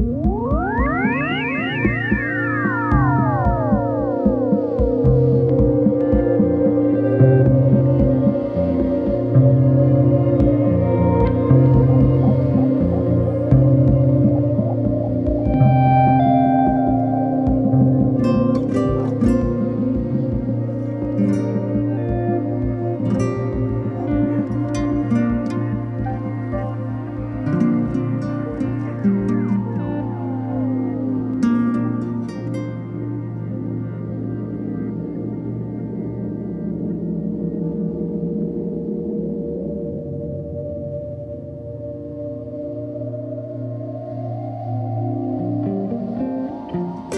Ooh.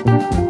Thank